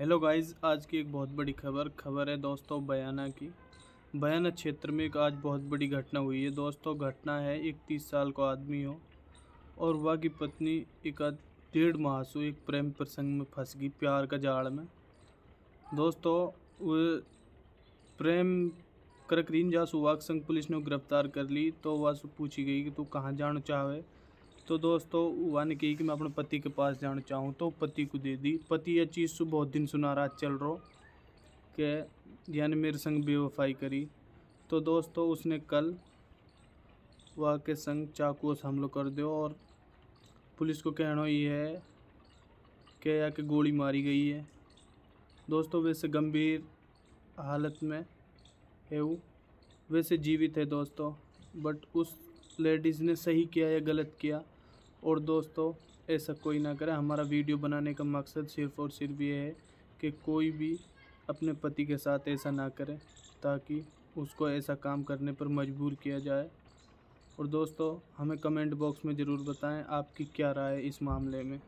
Hello guys आज की एक बहुत बड़ी खबर खबर है दोस्तों बयाना की। बयाना क्षेत्र में एक आज बहुत बड़ी घटना हुई है। दोस्तों, घटना है एक तीस साल का आदमी हो और वह की पत्नी एक डेढ़ माह से एक प्रेम प्रसंग में फंस गई प्यार का जाड़ में। दोस्तों, वो प्रेम करकरीन जासु वाक संघ पुलिस ने गिरफ़्तार कर ली तो वह पूछी गई कि तू कहाँ जाना चाहे तो दोस्तों वह ने कही कि मैं अपने पति के पास जाना चाहूँ तो पति को दे दी। पति यह चीज़ से बहुत दिन सुना रहा चल रो कि यानी मेरे संग बेवफाई करी। तो दोस्तों, उसने कल वह के संग चाकू से हमलो कर दियो और पुलिस को कहना ये है कि या कि गोली मारी गई है। दोस्तों, वैसे गंभीर हालत में है वो, वैसे जीवित है दोस्तों बट उस लेडीज़ ने सही किया या गलत किया और दोस्तों, ऐसा कोई ना करे, हमारा वीडियो बनाने का मकसद सिर्फ़ और सिर्फ़ ये है कि कोई भी अपने पति के साथ ऐसा ना करे ताकि उसको ऐसा काम करने पर मजबूर किया जाए। और दोस्तों, हमें कमेंट बॉक्स में ज़रूर बताएँ आपकी क्या राय है इस मामले में।